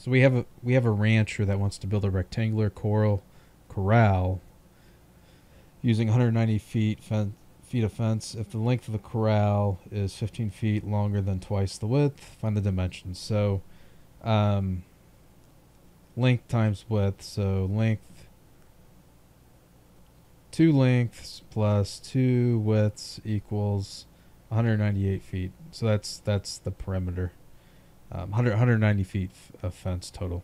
So we have a we have a rancher that wants to build a rectangular coral corral using 190 feet feet of fence. If the length of the corral is 15 feet longer than twice the width, find the dimensions. So, um, length times width. So length two lengths plus two widths equals 198 feet. So that's that's the perimeter. Um, 100, 190 feet of fence total.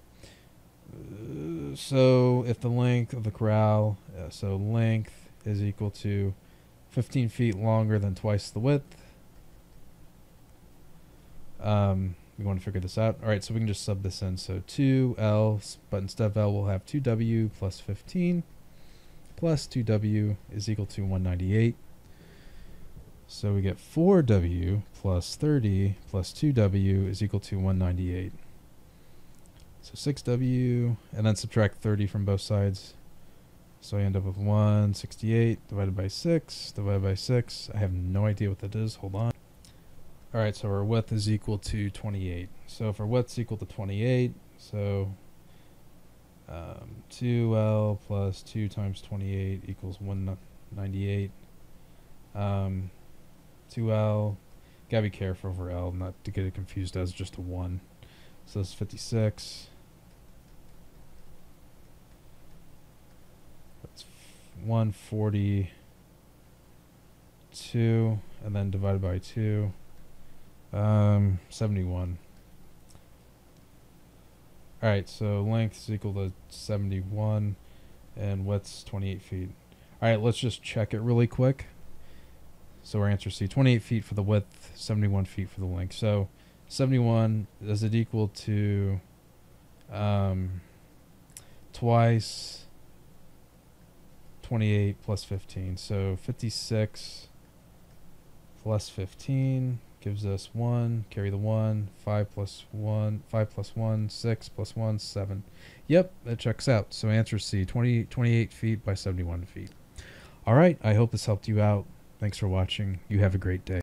Uh, so if the length of the corral, uh, so length is equal to 15 feet longer than twice the width. Um, we want to figure this out. All right, so we can just sub this in. So 2L, but instead of L, we'll have 2W plus 15 plus 2W is equal to 198. So we get 4W plus 30 plus 2W is equal to 198. So 6W, and then subtract 30 from both sides. So I end up with 168 divided by 6 divided by 6. I have no idea what that is. Hold on. All right, so our width is equal to 28. So if our width's equal to 28, so um, 2L plus 2 times 28 equals 198. Um, 2L, gotta be careful for L, not to get it confused as just a 1. So this is 56. That's 142, and then divided by 2. Um, 71. Alright, so length is equal to 71, and width's 28 feet. Alright, let's just check it really quick. So our answer is C, 28 feet for the width, 71 feet for the length. So 71, does it equal to um, twice 28 plus 15? So 56 plus 15 gives us 1, carry the 1, 5 plus 1, 5 plus 1, 6 plus 1, 7. Yep, that checks out. So answer C, 20, 28 feet by 71 feet. All right, I hope this helped you out. Thanks for watching. You have a great day.